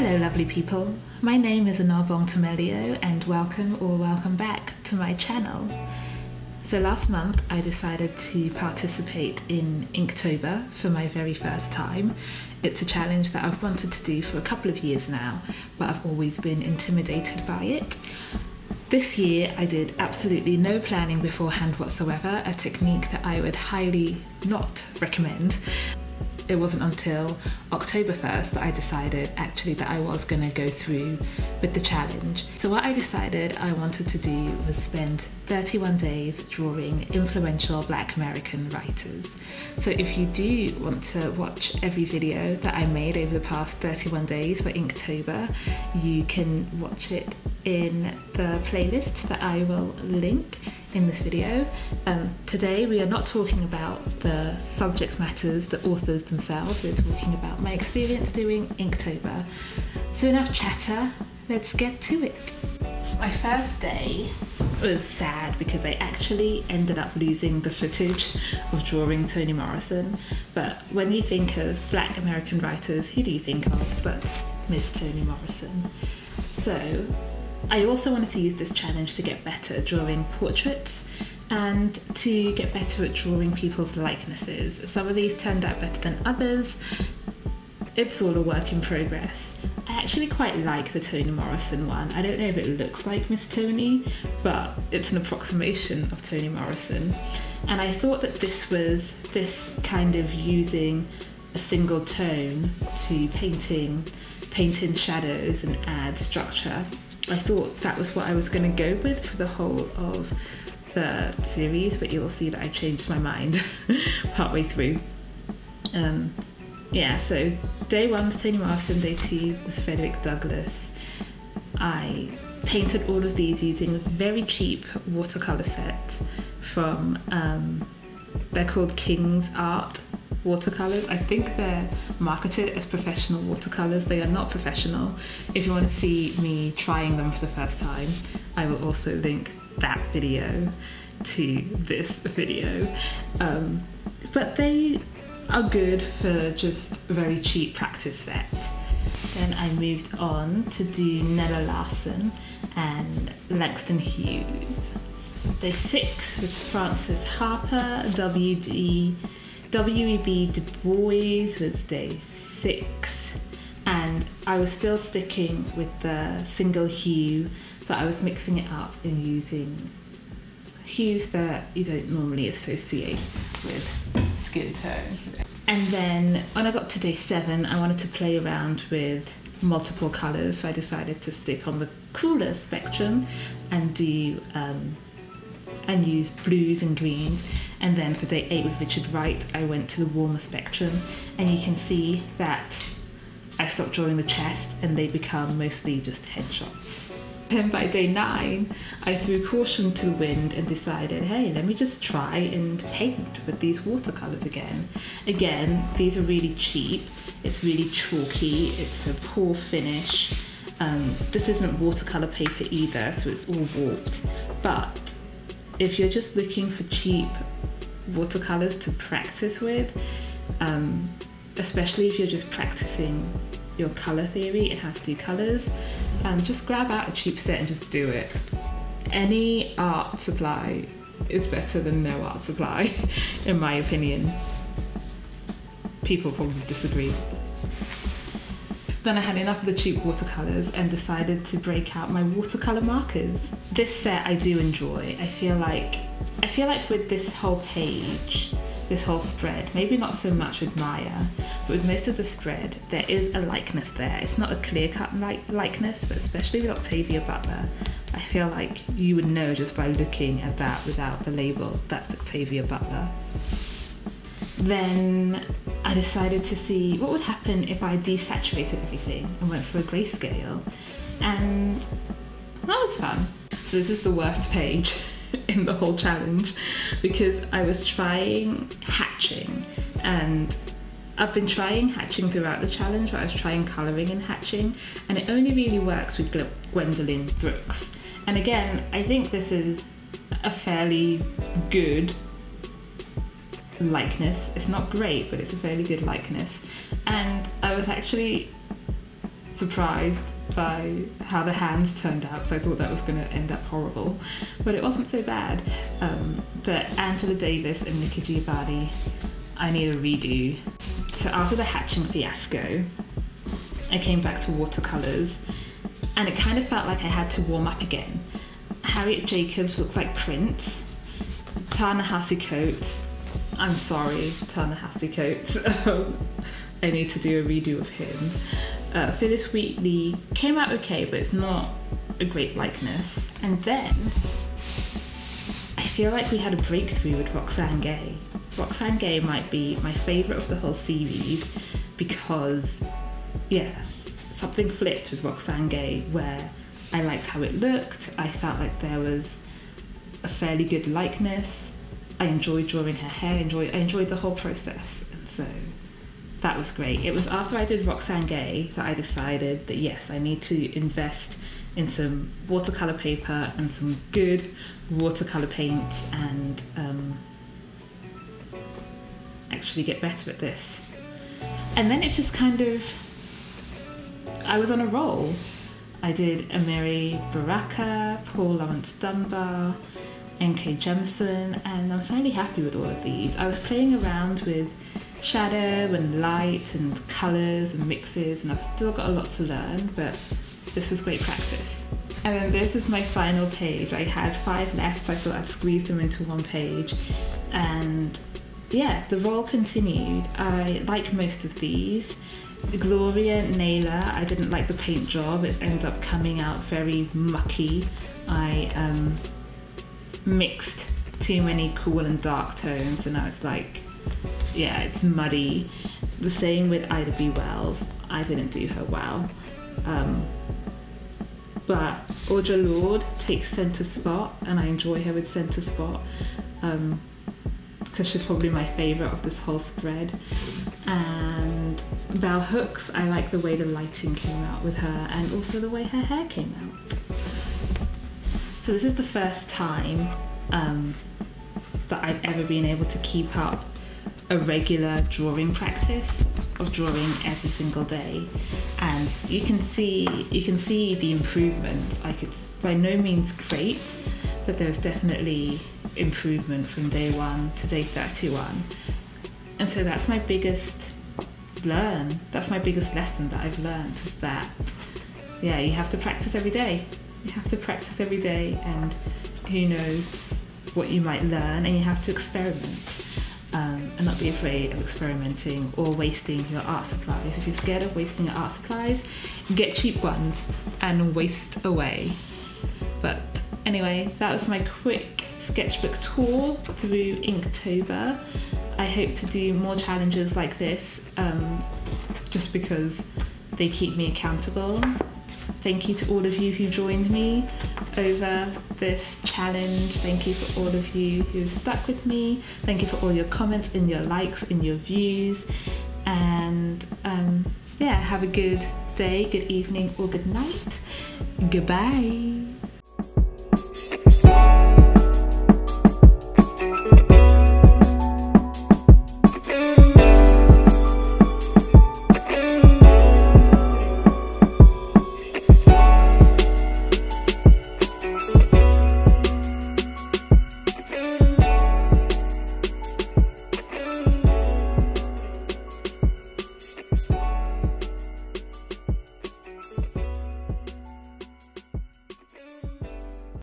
Hello, lovely people. My name is Enobong Tommelleo, and welcome or welcome back to my channel. So, last month I decided to participate in Inktober for my very first time. It's a challenge that I've wanted to do for a couple of years now, but I've always been intimidated by it. This year I did absolutely no planning beforehand whatsoever, a technique that I would highly not recommend it wasn't until October 1st that I decided actually that I was going to go through with the challenge. So, what I decided I wanted to do was spend 31 days drawing influential black American writers. So, if you do want to watch every video that I made over the past 31 days for Inktober, you can watch it in the playlist that I will link in this video. Um, today we are not talking about the subject matters, the authors themselves, we're talking about my experience doing Inktober. So enough chatter, let's get to it. My first day was sad because I actually ended up losing the footage of drawing Toni Morrison. But when you think of black American writers, who do you think of but Miss Toni Morrison? So I also wanted to use this challenge to get better at drawing portraits and to get better at drawing people's likenesses. Some of these turned out better than others. It's all a work in progress. I actually quite like the Toni Morrison one. I don't know if it looks like Miss Toni, but it's an approximation of Toni Morrison. And I thought that this was this kind of using a single tone to painting, paint in shadows and add structure I thought that was what I was going to go with for the whole of the series, but you'll see that I changed my mind partway through. Um, yeah, so day one was Toni Morrison, day two was Frederick Douglass. I painted all of these using a very cheap watercolor set from, um, they're called King's Art watercolors. I think they're marketed as professional watercolors. They are not professional. If you want to see me trying them for the first time, I will also link that video to this video. Um, but they are good for just very cheap practice set. Then I moved on to do Nella Larsen and Langston Hughes. Day six was Frances Harper, W.D. W.E.B. Du Bois was day six, and I was still sticking with the single hue, but I was mixing it up and using hues that you don't normally associate with skin tone. And then when I got to day seven, I wanted to play around with multiple colours, so I decided to stick on the cooler spectrum and do um, and use blues and greens. And then for day eight with Richard Wright, I went to the warmer spectrum. And you can see that I stopped drawing the chest and they become mostly just headshots. Then by day nine, I threw caution to the wind and decided, hey, let me just try and paint with these watercolors again. Again, these are really cheap. It's really chalky. It's a poor finish. Um, this isn't watercolor paper either, so it's all warped. But if you're just looking for cheap watercolors to practice with, um, especially if you're just practicing your color theory and how to do colors, um, just grab out a cheap set and just do it. Any art supply is better than no art supply, in my opinion. People probably disagree. Then I had enough of the cheap watercolours and decided to break out my watercolour markers. This set I do enjoy. I feel like I feel like with this whole page, this whole spread, maybe not so much with Maya, but with most of the spread, there is a likeness there. It's not a clear-cut like likeness, but especially with Octavia Butler, I feel like you would know just by looking at that without the label, that's Octavia Butler. Then I decided to see what would happen if I desaturated everything and went for a grayscale. And that was fun. So this is the worst page in the whole challenge because I was trying hatching and I've been trying hatching throughout the challenge, but I was trying colouring and hatching, and it only really works with Gwendolyn Brooks. And again, I think this is a fairly good likeness. It's not great, but it's a fairly good likeness. And I was actually surprised by how the hands turned out because I thought that was going to end up horrible, but it wasn't so bad. Um, but Angela Davis and Nikki Giovanni, I need a redo. So after the hatching fiasco, I came back to watercolors, and it kind of felt like I had to warm up again. Harriet Jacobs looks like Prince. Ta-Nehisi Coates, I'm sorry, Ta-Nehisi Coates. I need to do a redo of him. Uh, Phillis Wheatley came out okay, but it's not a great likeness. And then I feel like we had a breakthrough with Roxane Gay. Roxane Gay might be my favourite of the whole series because, yeah, something flipped with Roxane Gay where I liked how it looked. I felt like there was a fairly good likeness. I enjoyed drawing her hair. Enjoyed I enjoyed the whole process, and so that was great. It was after I did Roxane Gay that I decided that yes, I need to invest in some watercolor paper and some good watercolor paints and um, actually get better at this. And then it just kind of, I was on a roll. I did Amiri Baraka, Paul Laurence Dunbar, N.K. Jemisin, and I'm fairly happy with all of these. I was playing around with shadow and light and colours and mixes, and I've still got a lot to learn, but this was great practice. And then this is my final page. I had five left, so I thought I'd squeeze them into one page. And yeah, the roll continued. I like most of these. Gloria Naylor, I didn't like the paint job. It ended up coming out very mucky. I um, mixed too many cool and dark tones, and I was like, yeah, it's muddy. The same with Ida B. Wells. I didn't do her well. Um, but Audre Lorde takes centre spot, and I enjoy her with centre spot because um, she's probably my favourite of this whole spread. And Bell Hooks, I like the way the lighting came out with her, and also the way her hair came out. So this is the first time um, that I've ever been able to keep up a regular drawing practice of drawing every single day. And you can see you can see the improvement. Like it's by no means great but there's definitely improvement from day one to day 31 and so that's my biggest learn. That's my biggest lesson that I've learned is that yeah you have to practice every day you have to practice every day and who knows what you might learn and you have to experiment um, and not be afraid of experimenting or wasting your art supplies. If you're scared of wasting your art supplies, get cheap ones and waste away. But anyway, that was my quick sketchbook tour through Inktober. I hope to do more challenges like this um, just because they keep me accountable Thank you to all of you who joined me over this challenge. Thank you for all of you who stuck with me. Thank you for all your comments and your likes and your views. And um, yeah, have a good day, good evening, or good night. Goodbye.